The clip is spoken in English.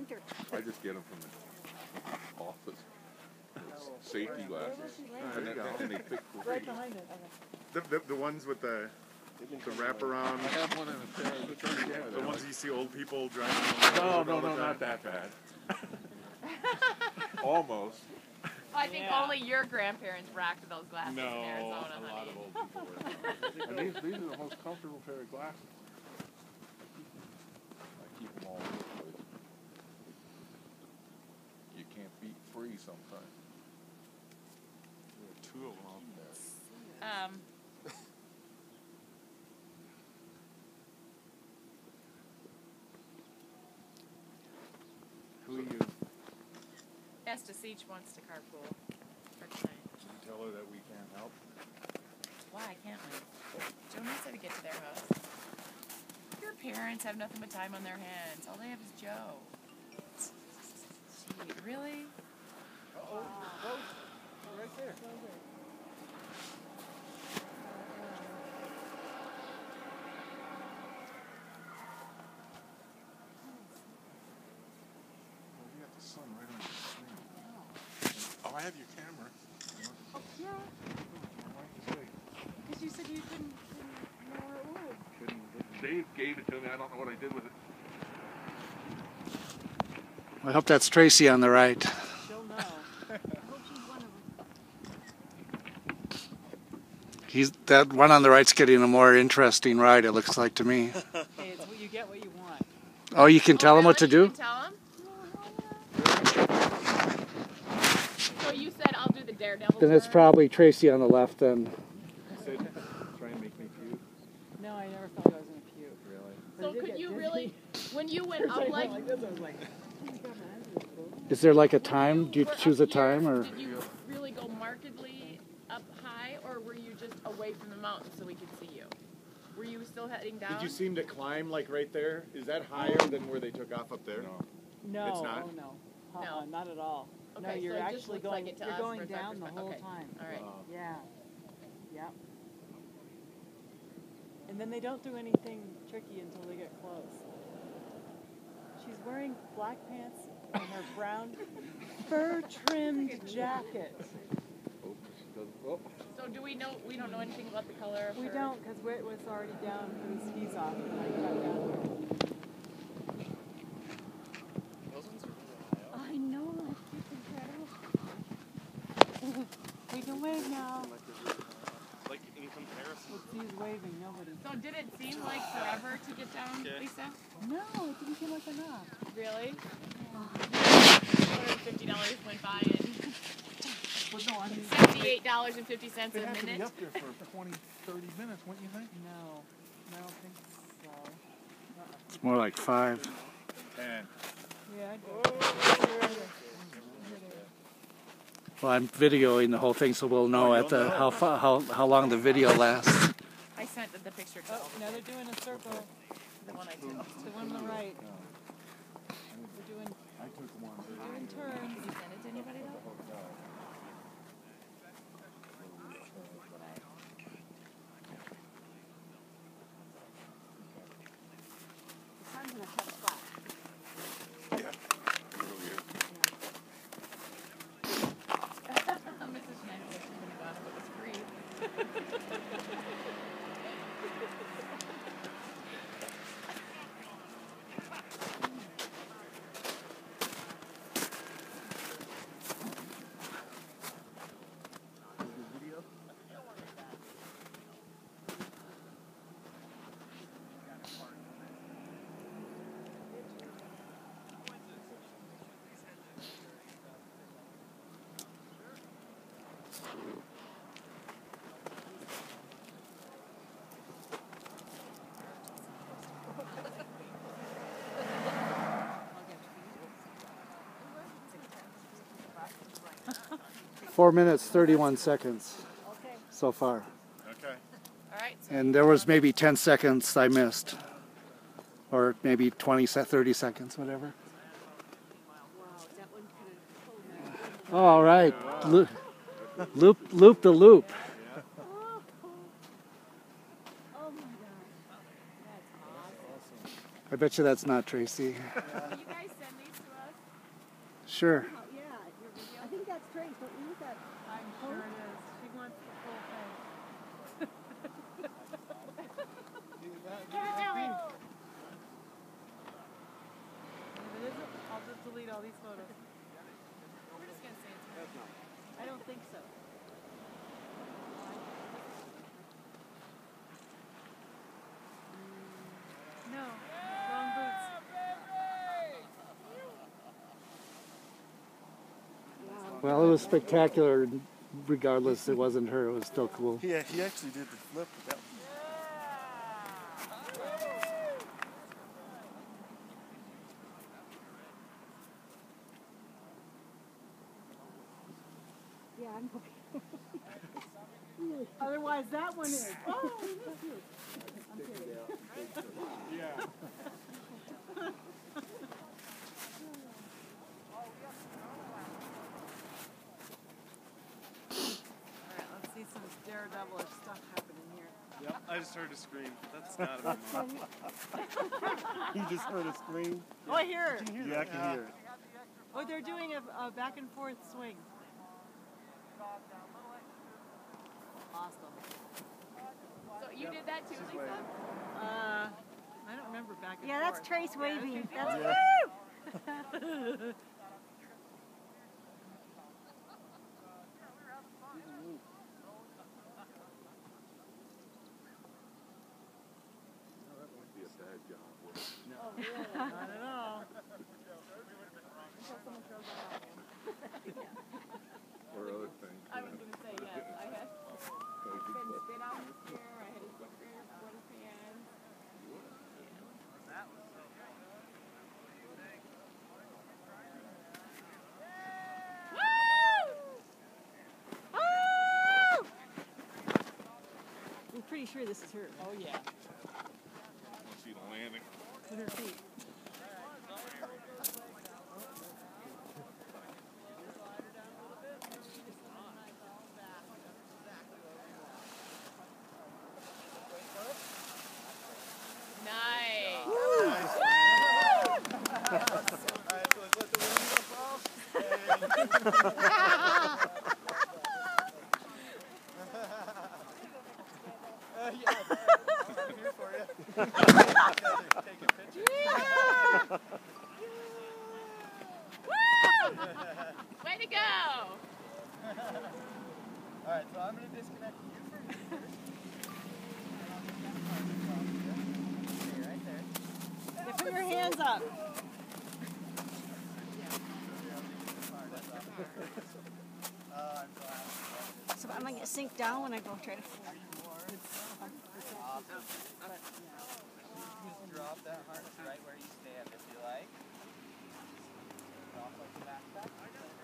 winter. I just get them from the office. It's oh. safety glasses. There And, you and they fit for Right behind it. The, the, the ones with the the wraparound, I have one in a pair. Which one do you have? the ones you see old people driving. No, no, the no, not that bad. Almost. I think Yeah. only your grandparents rocked those glasses No, in Arizona, a lot of old people wear. And these, these are the most comfortable pair of glasses. I keep them all over the place. You can't beat free sometimes. There are two of them out there. Um, Who are you? Estes each wants to carpool for tonight. Can you tell her that we can't help? Why can't we? Joe knows how to get to their house. Your parents have nothing but time on their hands. All they have is Joe. Gee, really? Oh, right there. Well, you got the sun right on your screen. Oh, I have your camera. Oh, yeah, because you said you couldn't, couldn't know where it was. Couldn't, couldn't. Dave gave it to me. I don't know what I did with it. I hope that's Tracy on the right. She'll know. I hope she's one of them. He's that one on the right's getting a more interesting ride. It looks like to me. Hey, it's what you get what you want. Oh, you can tell Oh, him what to really? Oh, you do. can tell him? So you said I'll do the daredevil Then it's turn? probably Tracy on the left. Then Said, try and make me puke. No, I never thought I was gonna puke. Really? So could you dizzy. really, when you went up like, like this, I was like, is there like a time? Do you choose up a time here, or? Still heading down? Did you seem to climb like right there? Is that higher than where they took off up there? No. no, It's not? oh no, No. uh-uh, not at all. no, Okay, you're so it just actually looks going. like it to you're us going for a down the whole Okay. time. All right. Uh, Yeah. Yep. And then they don't do anything tricky until they get close. She's wearing black pants and her brown fur trimmed jacket. Oh. Oh. So do we know, we don't know anything about the color of We her- don't because Whit was already down for his skis off when I got down here. I know, it's incredible. We can wave now. Like in comparison. Let's see who's waving. Nobody. So did it seem like forever to get down, Okay. Lisa? No, it didn't seem like enough. Really? Yeah. $150 went by in But no, I mean, $68.50 They a have to be minute. up there for 20, 30 minutes, wouldn't you think? No, I don't think so. It's more like five. ten. Yeah, I do. Well, I'm videoing the whole thing, so we'll know at the know. how fa- how how long the video lasts. I sent the picture to Oh, now they're doing a circle. the one I took. The one on the right. They're doing, I took one. doing turns. Did you send it to anybody though? The sun's in a tough spot. Yeah. Really is. Mrs. Schneider was gonna go out if it was free. Four minutes thirty-one seconds so far, Okay. All right. And there was maybe ten seconds I missed, or maybe 20, 30 seconds, whatever. Wow, that one kind of pulled me. All right, loop, loop, loop the loop. Oh, my god. That's awesome. I bet you that's not Tracy. will you guys send these to Sure. Oh, yeah. I think that's Trace. Don't you look at I'm sure it is. She wants the full thing. If it isn't, I'll just delete all these photos. We're just gonna say it's her. I don't think so. No, wrong boots. Well, it was spectacular. Regardless, it wasn't her. It was still cool. Yeah, he actually did the flip. But that, Yeah, I'm hoping. Otherwise, that one is. Oh, all right, let's see some daredevilish stuff happening here. yep, I just heard a scream. That's not a mom. you just heard a scream? Oh, I hear it. Yeah, I can hear it. Oh, they're doing a, a back and forth swing. Awesome. So you did that too, Lisa? Uh, I don't remember back and Yeah, forth. that's Trace waving. That's Yeah. Be a bad job. would it? Not at all. Or other things. I was gonna say yes. I had been spit on this chair. I had a sticker, sweaty pants. I'm pretty sure this is her. Oh yeah, Want to see the landing? with her feet. Nice. Way Alright, so I'm going to disconnect you from here. put your hands up. so I might get sink down when I go try to fly. Just drop that harness right where you stand if you like. Like the backpack.